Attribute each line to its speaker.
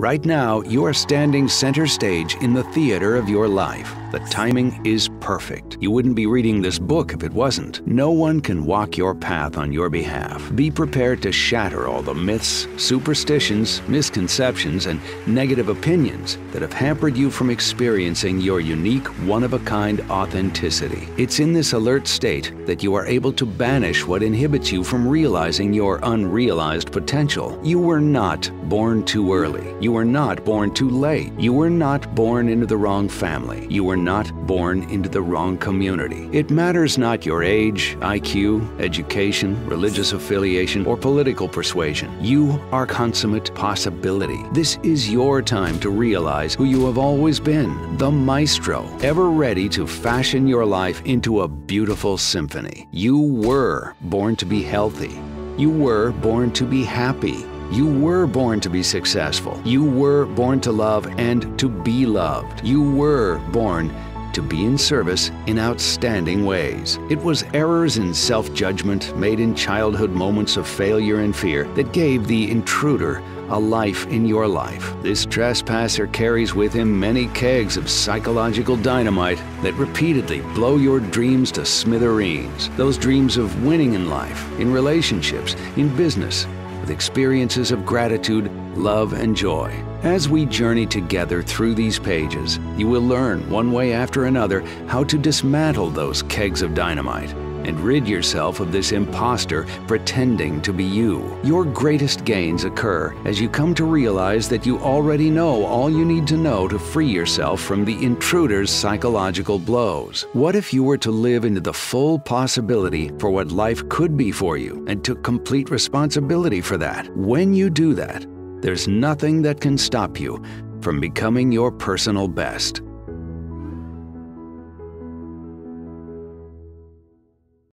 Speaker 1: Right now, you are standing center stage in the theater of your life. The timing is perfect. You wouldn't be reading this book if it wasn't. No one can walk your path on your behalf. Be prepared to shatter all the myths, superstitions, misconceptions, and negative opinions that have hampered you from experiencing your unique, one of a kind authenticity. It's in this alert state that you are able to banish what inhibits you from realizing your unrealized potential. You were not born too early. You were not born too late. You were not born into the wrong family. You were not born the wrong community. It matters not your age, IQ, education, religious affiliation, or political persuasion. You are consummate possibility. This is your time to realize who you have always been, the maestro, ever ready to fashion your life into a beautiful symphony. You were born to be healthy. You were born to be happy. You were born to be successful. You were born to love and to be loved. You were born to be in service in outstanding ways. It was errors in self judgment made in childhood moments of failure and fear that gave the intruder a life in your life. This trespasser carries with him many kegs of psychological dynamite that repeatedly blow your dreams to smithereens. Those dreams of winning in life, in relationships, in business, with experiences of gratitude, love, and joy. As we journey together through these pages, you will learn, one way after another, how to dismantle those kegs of dynamite and rid yourself of this impostor pretending to be you. Your greatest gains occur as you come to realize that you already know all you need to know to free yourself from the intruder's psychological blows. What if you were to live into the full possibility for what life could be for you and took complete responsibility for that? When you do that, there's nothing that can stop you from becoming your personal best.